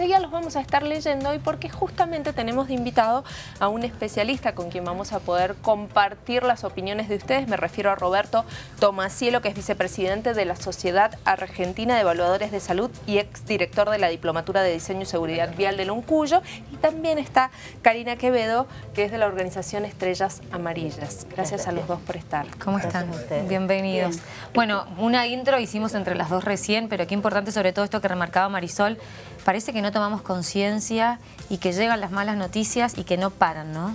Enseguida los vamos a estar leyendo hoy porque justamente tenemos de invitado a un especialista con quien vamos a poder compartir las opiniones de ustedes. Me refiero a Roberto Tomasielo, que es vicepresidente de la Sociedad Argentina de Evaluadores de Salud y exdirector de la Diplomatura de Diseño y Seguridad Vial de Luncuyo. Y también está Karina Quevedo, que es de la organización Estrellas Amarillas. Gracias a los dos por estar. ¿Cómo están? Bienvenidos. Bueno, una intro hicimos entre las dos recién, pero qué importante sobre todo esto que remarcaba Marisol. Parece que no tomamos conciencia y que llegan las malas noticias y que no paran, ¿no?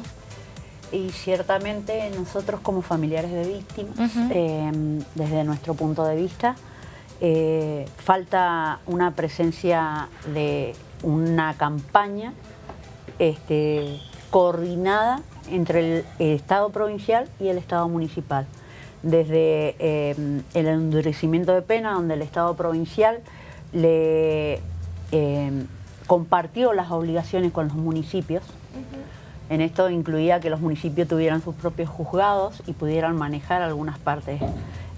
Y ciertamente nosotros como familiares de víctimas, em, desde nuestro punto de vista, eh, falta una presencia de una campaña este, coordinada entre el, Estado provincial y el Estado municipal. Desde em, el endurecimiento de pena, donde el Estado provincial le em, compartió las obligaciones con los municipios. En esto incluía que los municipios tuvieran sus propios juzgados y pudieran manejar algunas partes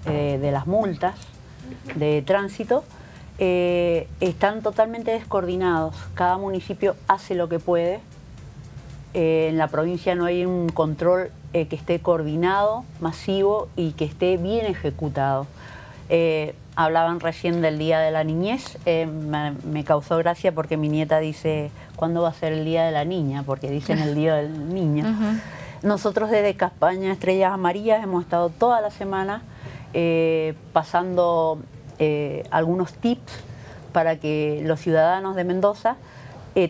eh, de las multas de tránsito. Eh, están totalmente descoordinados. Cada municipio hace lo que puede. Eh, en la provincia no hay un control que esté coordinado, masivo y que esté bien ejecutado. Hablaban recién del Día de la Niñez, eh, me, causó gracia porque mi nieta dice, ¿cuándo va a ser el Día de la Niña? Porque dicen el Día del Niño. Nosotros desde Campaña Estrellas Amarillas hemos estado toda la semana eh, pasando eh, algunos tips para que los ciudadanos de Mendoza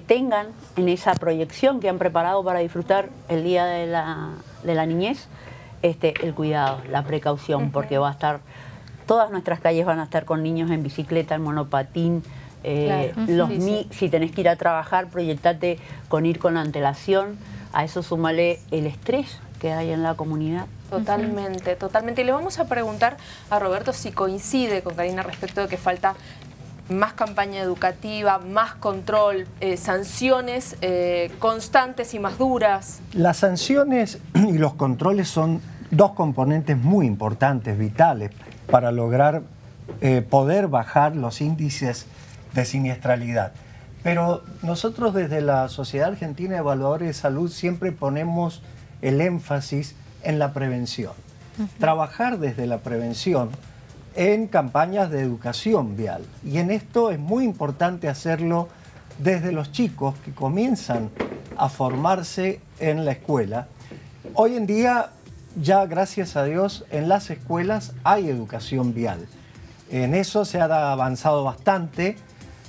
tengan en esa proyección que han preparado para disfrutar el Día de la, Niñez este, el cuidado, la precaución, porque va a estar todas nuestras calles van a estar con niños en bicicleta, en monopatín. Eh, los Si tenés que ir a trabajar, proyectate con ir con antelación. A eso súmale el estrés que hay en la comunidad. Totalmente, totalmente. Y le vamos a preguntar a Roberto si coincide con Karina respecto de que falta más campaña educativa, más control, eh, sanciones eh, constantes y más duras. Las sanciones y los controles son dos componentes muy importantes, vitales, para lograr eh, poder bajar los índices de siniestralidad. Pero nosotros desde la Sociedad Argentina de Evaluadores de Salud siempre ponemos el énfasis en la prevención. Trabajar desde la prevención en campañas de educación vial. Y en esto es muy importante hacerlo desde los chicos que comienzan a formarse en la escuela. Hoy en día ya gracias a Dios en las escuelas hay educación vial. En eso se ha avanzado bastante.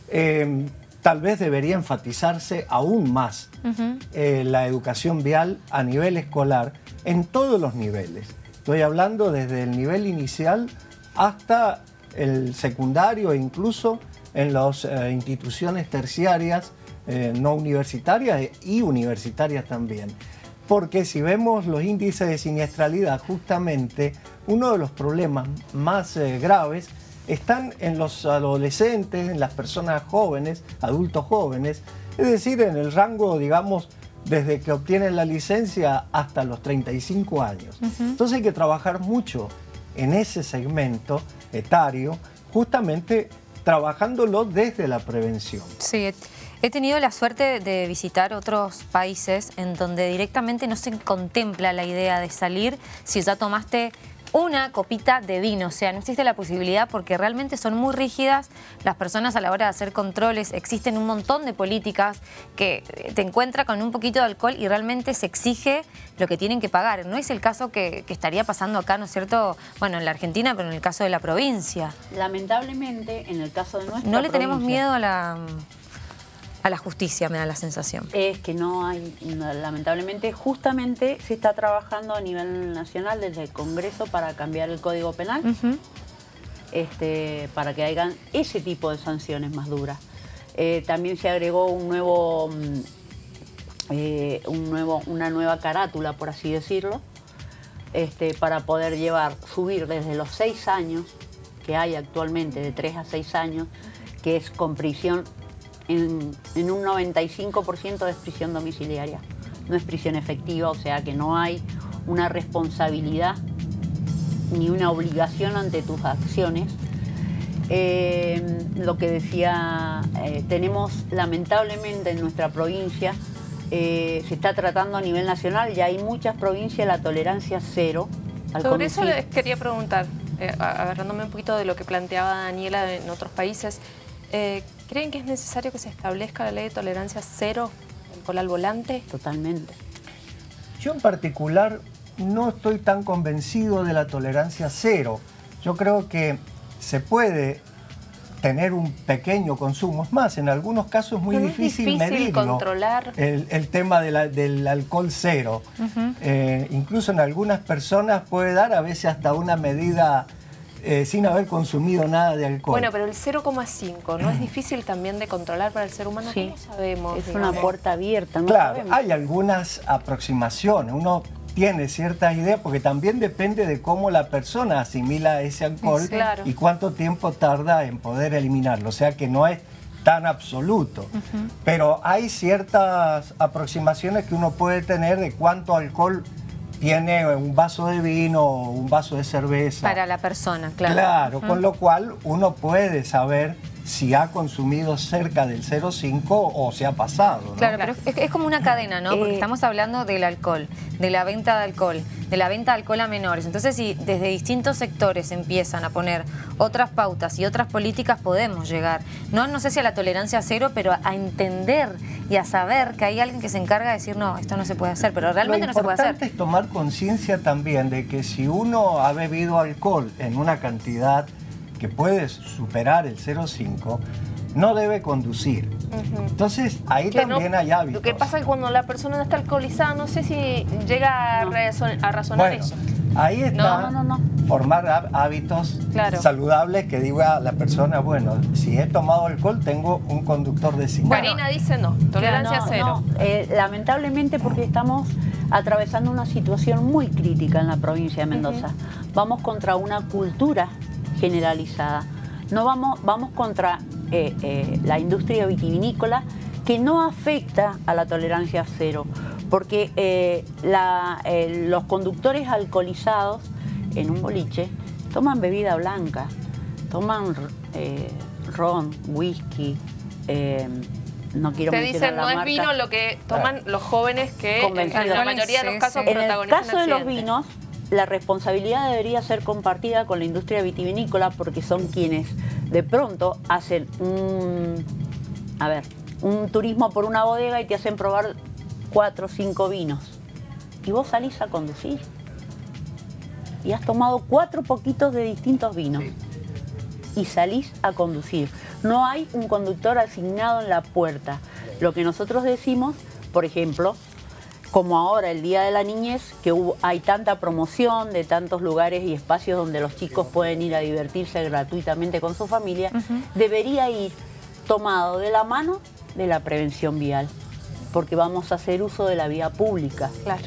Em, tal vez debería enfatizarse aún más eh, la educación vial a nivel escolar en todos los niveles. Estoy hablando desde el nivel inicial hasta el secundario e incluso en las eh, instituciones terciarias, eh, no universitarias y universitarias también porque si vemos los índices de siniestralidad, justamente uno de los problemas más eh, graves están en los adolescentes, en las personas jóvenes, adultos jóvenes, es decir, en el rango, digamos, desde que obtienen la licencia hasta los 35 años. Entonces hay que trabajar mucho en ese segmento etario, justamente trabajándolo desde la prevención. Sí, He tenido la suerte de visitar otros países en donde directamente no se contempla la idea de salir si ya tomaste una copita de vino, o sea, no existe la posibilidad porque realmente son muy rígidas las personas a la hora de hacer controles, existen un montón de políticas que te encuentra con un poquito de alcohol y realmente se exige lo que tienen que pagar. No es el caso que, estaría pasando acá, ¿no es cierto? Bueno, en la Argentina, pero en el caso de la provincia. Lamentablemente, en el caso de nuestra No le tenemos miedo a la a la justicia, me da la sensación. Es que no hay, lamentablemente, justamente se está trabajando a nivel nacional desde el Congreso para cambiar el Código Penal, este, para que hagan ese tipo de sanciones más duras. Eh, también se agregó un nuevo, mm, eh, un nuevo, una nueva carátula, por así decirlo, este, para poder llevar, subir desde los seis años que hay actualmente, de tres a seis años, que es con prisión en, un 95% de prisión domiciliaria. No es prisión efectiva, o sea que no hay una responsabilidad ni una obligación ante tus acciones. eh, lo que decía, eh, tenemos lamentablemente en nuestra provincia, eh, se está tratando a nivel nacional, ya hay muchas provincias la tolerancia cero. Al Sobre eso les quería preguntar, agarrándome un poquito de lo que planteaba Daniela en otros países, ¿creen que es necesario que se establezca la ley de tolerancia cero alcohol al volante? Totalmente. Yo en particular no estoy tan convencido de la tolerancia cero. Yo creo que se puede tener un pequeño consumo. Es más, en algunos casos es muy difícil, medirlo. controlar. El, tema del alcohol cero. Eh, incluso en algunas personas puede dar a veces hasta una medida eh, sin haber consumido nada de alcohol. Bueno, pero el 0,5, ¿no? Es difícil también de controlar para el ser humano. Sí. ¿Cómo sabemos? Es una puerta abierta. claro, hay algunas aproximaciones. Uno tiene ciertas ideas porque también depende de cómo la persona asimila ese alcohol y cuánto tiempo tarda en poder eliminarlo. O sea que no es tan absoluto. Pero hay ciertas aproximaciones que uno puede tener de cuánto alcohol tiene un vaso de vino o un vaso de cerveza. Para la persona, claro. Claro, con lo cual uno puede saber si ha consumido cerca del 0,5 o se ha pasado. Claro, pero es, como una cadena, ¿no? Porque eh, estamos hablando del alcohol, de la venta de alcohol, de la venta de alcohol a menores. Entonces, si desde distintos sectores empiezan a poner otras pautas y otras políticas, podemos llegar, no, no sé si a la tolerancia cero, pero a entender y a saber que hay alguien que se encarga de decir, no, esto no se puede hacer, pero realmente no se puede hacer. Lo importante es tomar conciencia también de que si uno ha bebido alcohol en una cantidad que puede superar el 0,5, no debe conducir. Entonces, ahí también hay hábitos. Lo que pasa es que cuando la persona no está alcoholizada, no sé si llega a, razonar eso. Ahí está formar hábitos saludables que diga a la persona, bueno, si he tomado alcohol, tengo un conductor de 5. Marina dice no, tolerancia cero. Eh, lamentablemente porque estamos atravesando una situación muy crítica en la provincia de Mendoza. Vamos contra una cultura generalizada. No vamos, vamos contra eh, eh, la industria vitivinícola que no afecta a la tolerancia cero, porque eh, los conductores alcoholizados en un boliche toman bebida blanca, toman ron, whisky, no quiero Te dicen, no es vino lo que toman los jóvenes que en la mayoría de los casos En el caso de los vinos, la responsabilidad debería ser compartida con la industria vitivinícola porque son quienes de pronto hacen un, a ver, un turismo por una bodega y te hacen probar cuatro o cinco vinos. Y vos salís a conducir. Y has tomado cuatro poquitos de distintos vinos. Y salís a conducir. No hay un conductor asignado en la puerta. Lo que nosotros decimos, por ejemplo, como ahora el Día de la Niñez, que hay tanta promoción de tantos lugares y espacios donde los chicos pueden ir a divertirse gratuitamente con su familia, debería ir tomado de la mano de la prevención vial, porque vamos a hacer uso de la vía pública. Claro.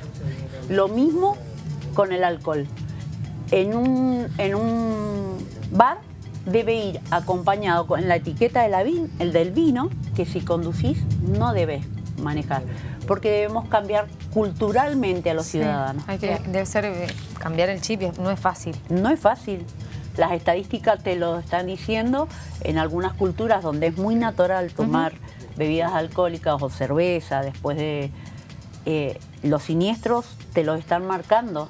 Lo mismo con el alcohol. En un, en un bar debe ir acompañado con la etiqueta de la el del vino, que si conducís no debes manejar porque debemos cambiar culturalmente a los ciudadanos. Hay que, debe ser eh, cambiar el chip, no es fácil. No es fácil. Las estadísticas te lo están diciendo en algunas culturas donde es muy natural tomar bebidas alcohólicas o cerveza después de eh, los siniestros te lo están marcando.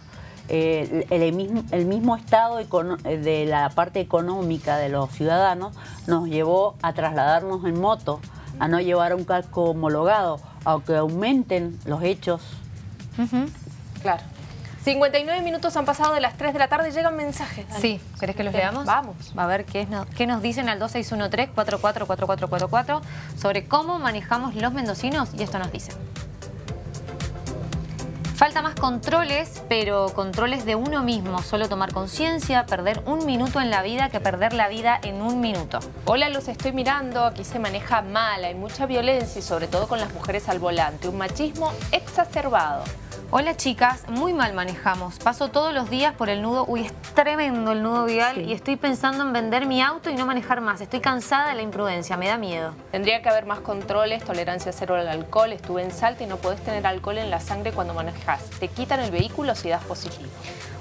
Eh, el, mismo, el, mismo, estado de la parte económica de los ciudadanos nos llevó a trasladarnos en moto, a no llevar un casco homologado aunque aumenten los hechos. Claro. 59 minutos han pasado de las 3 de la tarde, llegan mensajes. Sí, ¿querés que los leamos? Vamos. A ver qué, qué nos dicen al 2613-444444 sobre cómo manejamos los mendocinos y esto nos dice. Falta más controles, pero controles de uno mismo. Solo tomar conciencia, perder un minuto en la vida que perder la vida en un minuto. Hola, los estoy mirando. Aquí se maneja mal, hay mucha violencia y sobre todo con las mujeres al volante. Un machismo exacerbado. Hola chicas, muy mal manejamos. Paso todos los días por el nudo. Uy, es tremendo el nudo vial y estoy pensando en vender mi auto y no manejar más. Estoy cansada de la imprudencia, me da miedo. Tendría que haber más controles, tolerancia cero al alcohol. Estuve en Salta y no podés tener alcohol en la sangre cuando manejas. Te quitan el vehículo si das positivo.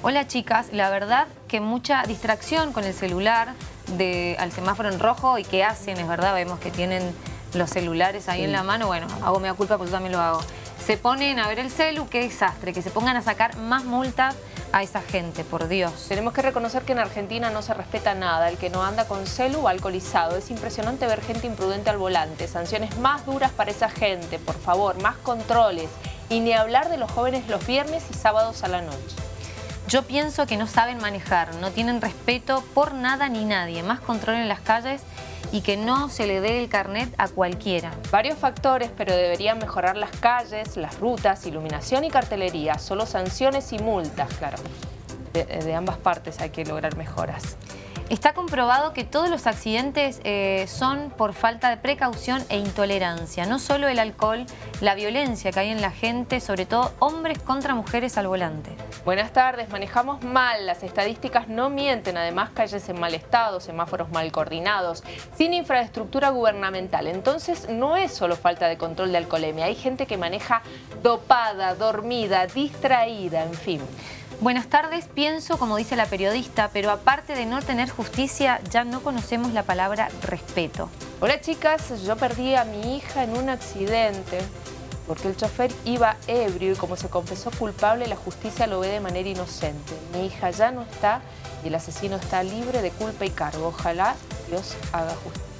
Hola chicas, la verdad que mucha distracción con el celular, de, al semáforo en rojo y qué hacen, es verdad, vemos que tienen los celulares ahí en la mano, bueno, hago mi culpa porque yo también lo hago. Se ponen a ver el celu, qué desastre, que se pongan a sacar más multas a esa gente, por Dios. Tenemos que reconocer que en Argentina no se respeta nada, el que no anda con celu o alcoholizado. Es impresionante ver gente imprudente al volante, sanciones más duras para esa gente, por favor, más controles. Y ni hablar de los jóvenes los viernes y sábados a la noche. Yo pienso que no saben manejar, no tienen respeto por nada ni nadie, más control en las calles y que no se le dé el carnet a cualquiera. Varios factores, pero deberían mejorar las calles, las rutas, iluminación y cartelería. Solo sanciones y multas, claro. de ambas partes hay que lograr mejoras. Está comprobado que todos los accidentes eh, son por falta de precaución e intolerancia. No solo el alcohol, la violencia que hay en la gente, sobre todo hombres contra mujeres al volante. Buenas tardes, manejamos mal, las estadísticas no mienten, además calles en mal estado, semáforos mal coordinados, sin infraestructura gubernamental. Entonces no es solo falta de control de alcoholemia, hay gente que maneja dopada, dormida, distraída, en fin. Buenas tardes, pienso como dice la periodista, pero aparte de no tener justicia, ya no conocemos la palabra respeto. Hola chicas, yo perdí a mi hija en un accidente porque el chofer iba ebrio y como se confesó culpable, la justicia lo ve de manera inocente. Mi hija ya no está y el asesino está libre de culpa y cargo. Ojalá Dios haga justicia.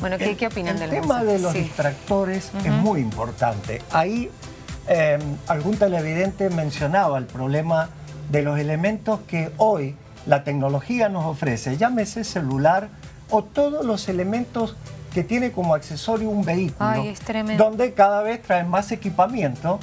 Bueno, ¿qué, ¿qué opinan el tema de los distractores es muy importante. Ahí Em, algún televidente mencionaba el problema de los elementos que hoy la tecnología nos ofrece, llámese celular o todos los elementos que tiene como accesorio un vehículo, donde cada vez traen más equipamiento,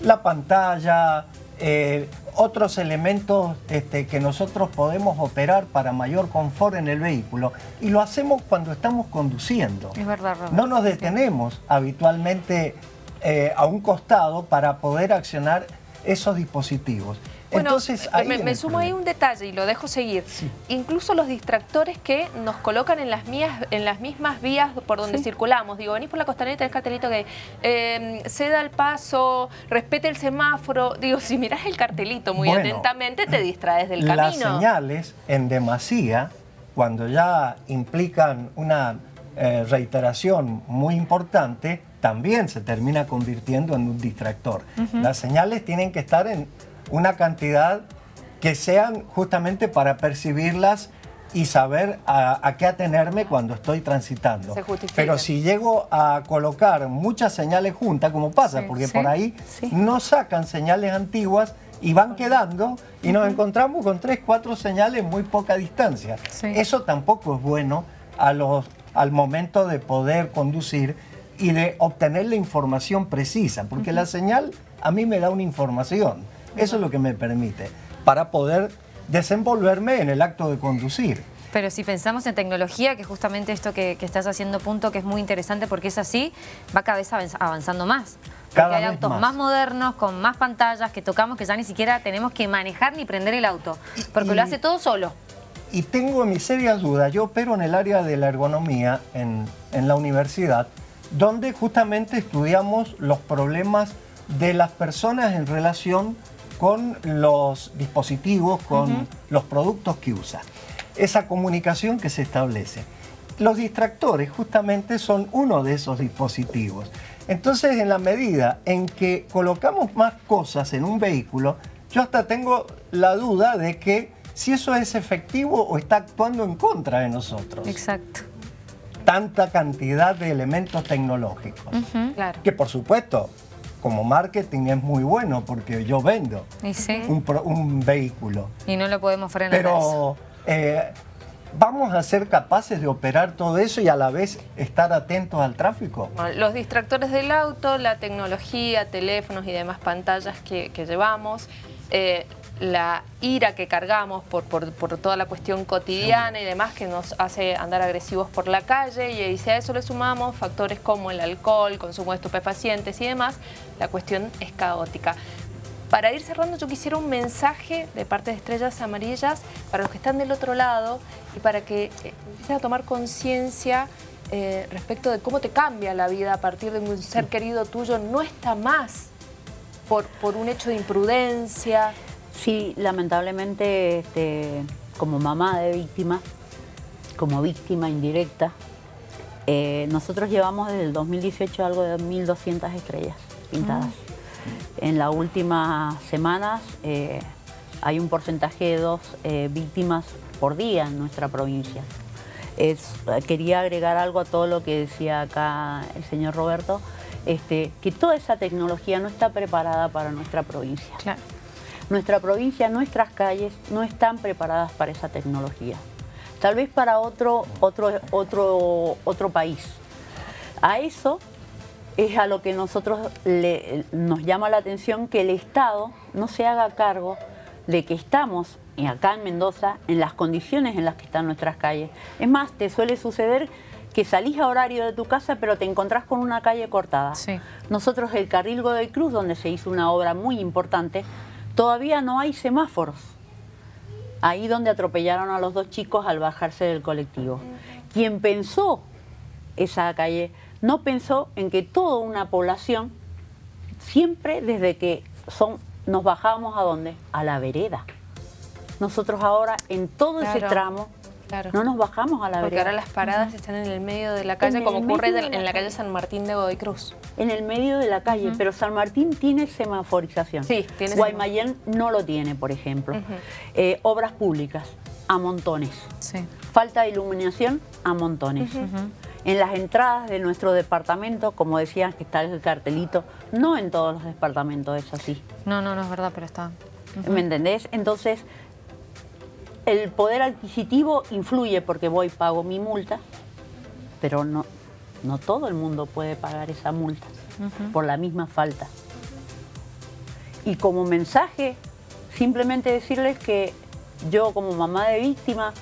la pantalla, eh, otros elementos este, que nosotros podemos operar para mayor confort en el vehículo y lo hacemos cuando estamos conduciendo. Es verdad, No nos detenemos habitualmente eh, a un costado para poder accionar esos dispositivos. Entonces, me, sumo ahí un detalle y lo dejo seguir. Incluso los distractores que nos colocan en las, en las mismas vías por donde circulamos. Digo, venís por la costanera y tenés cartelito que eh, ceda el paso, respete el semáforo. Digo, si mirás el cartelito muy atentamente, te distraes del camino. Las señales en demasía, cuando ya implican una eh, reiteración muy importante, también se termina convirtiendo en un distractor. Las señales tienen que estar en una cantidad que sean justamente para percibirlas y saber a, qué atenerme cuando estoy transitando. Pero si llego a colocar muchas señales juntas, como pasa, porque por ahí no sacan señales antiguas y van quedando y nos encontramos con tres, cuatro señales muy poca distancia. Eso tampoco es bueno a los, al momento de poder conducir y de obtener la información precisa, porque la señal a mí me da una información, eso es lo que me permite, para poder desenvolverme en el acto de conducir. Pero si pensamos en tecnología, que justamente esto que, estás haciendo punto, que es muy interesante porque es así, va cada vez avanzando más. Porque hay autos más. modernos, con más pantallas, que tocamos que ya ni siquiera tenemos que manejar ni prender el auto, porque lo hace todo solo. Y tengo mis serias dudas, yo opero en el área de la ergonomía en, en la universidad, donde justamente estudiamos los problemas de las personas en relación con los dispositivos, con los productos que usan. Esa comunicación que se establece. Los distractores justamente son uno de esos dispositivos. Entonces, en la medida en que colocamos más cosas en un vehículo, yo hasta tengo la duda de que si eso es efectivo o está actuando en contra de nosotros. Exacto tanta cantidad de elementos tecnológicos. Que por supuesto, como marketing es muy bueno porque yo vendo un, vehículo. Y no lo podemos frenar. Pero eh, ¿vamos a ser capaces de operar todo eso y a la vez estar atentos al tráfico? los distractores del auto, la tecnología, teléfonos y demás pantallas que, llevamos, eh, la ira que cargamos por, toda la cuestión cotidiana y demás que nos hace andar agresivos por la calle y, si a eso le sumamos factores como el alcohol, consumo de estupefacientes y demás, la cuestión es caótica. Para ir cerrando yo quisiera un mensaje de parte de Estrellas Amarillas para los que están del otro lado y para que eh, empiecen a tomar conciencia eh, respecto de cómo te cambia la vida a partir de un ser querido tuyo. No está más por, por un hecho de imprudencia, Sí, lamentablemente este, como mamá de víctima, como víctima indirecta, eh, nosotros llevamos desde el 2018 algo de 1.200 estrellas pintadas. En las últimas semanas eh, hay un porcentaje de dos eh, víctimas por día en nuestra provincia. quería agregar algo a todo lo que decía acá el señor Roberto, este, que toda esa tecnología no está preparada para nuestra provincia. Nuestra provincia, nuestras calles no están preparadas para esa tecnología. Tal vez para otro, otro, otro, otro país. A eso es a lo que nosotros nos llama la atención que el Estado no se haga cargo de que estamos acá en Mendoza en las condiciones en las que están nuestras calles. Es más, te suele suceder que salís a horario de tu casa pero te encontrás con una calle cortada. Nosotros el Carril Godoy Cruz, donde se hizo una obra muy importante, todavía no hay semáforos. Ahí donde atropellaron a los dos chicos al bajarse del colectivo. Quien pensó esa calle no pensó en que toda una población, siempre desde que son, nos bajamos a dónde? A la vereda. Nosotros ahora en todo ese tramo no nos bajamos a la vereda. Porque ahora las paradas están en el medio de la calle, como ocurre en la, calle San Martín de Godoy Cruz. En el medio de la calle, pero San Martín tiene semaforización. Sí, tiene Guaymallén no lo tiene, por ejemplo. Eh, obras públicas, a montones. Sí. Falta de iluminación, a montones. En las entradas de nuestro departamento, como decían que está el cartelito, no en todos los departamentos es así. No, no, no es verdad, pero está. ¿Me entendés? Entonces, el poder adquisitivo influye porque voy, pago mi multa, pero no, no todo el mundo puede pagar esa multa por la misma falta. Y como mensaje, simplemente decirles que yo como mamá de víctima,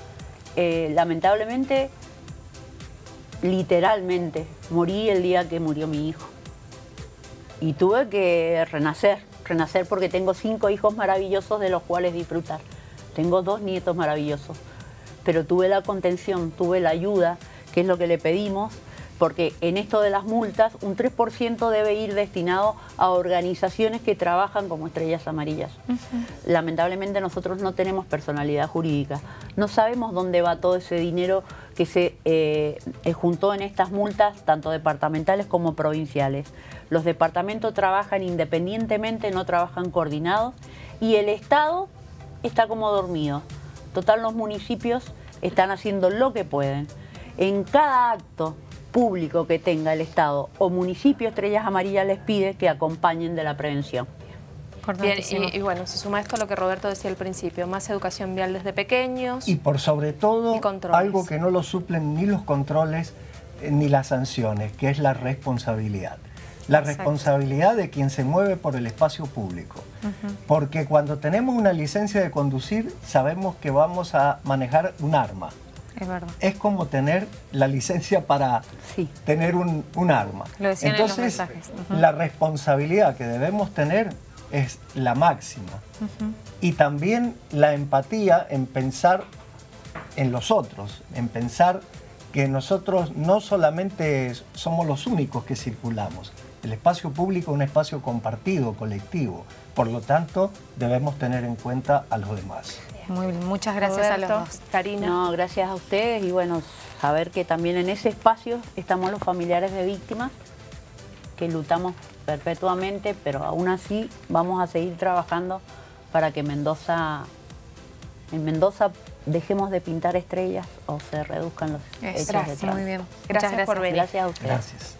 eh, lamentablemente literalmente, morí el día que murió mi hijo. Y tuve que renacer, renacer porque tengo cinco hijos maravillosos de los cuales disfrutar. Tengo dos nietos maravillosos, pero tuve la contención, tuve la ayuda, que es lo que le pedimos, porque en esto de las multas un 3% debe ir destinado a organizaciones que trabajan como estrellas amarillas. Lamentablemente nosotros no tenemos personalidad jurídica, no sabemos dónde va todo ese dinero que se eh, juntó en estas multas, tanto departamentales como provinciales. Los departamentos trabajan independientemente, no trabajan coordinados y el Estado está como dormido. Total, los municipios están haciendo lo que pueden. En cada acto público que tenga el Estado o municipio, Estrellas Amarillas les pide que acompañen de la prevención. y, bueno, se suma esto a lo que Roberto decía al principio, más educación vial desde pequeños. Y por sobre todo, algo que no lo suplen ni los controles eh, ni las sanciones, que es la responsabilidad. La responsabilidad de quien se mueve por el espacio público. Porque cuando tenemos una licencia de conducir, sabemos que vamos a manejar un arma. Es verdad. Es como tener la licencia para tener un, arma. Lo Entonces, la responsabilidad que debemos tener es la máxima. Y también la empatía en pensar en los otros, en pensar que nosotros no solamente somos los únicos que circulamos. El espacio público es un espacio compartido, colectivo. Por lo tanto, debemos tener en cuenta a los demás. Muy muchas gracias a los dos. Karina. No, gracias a ustedes y bueno, saber que también en ese espacio estamos los familiares de víctimas que lutamos perpetuamente, pero aún así vamos a seguir trabajando para que Mendoza, en Mendoza dejemos de pintar estrellas o se reduzcan los hechos Gracias, muy bien. Gracias, por venir. Gracias a ustedes. Gracias.